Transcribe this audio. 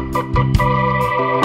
Música